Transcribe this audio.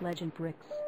Legend Bricks.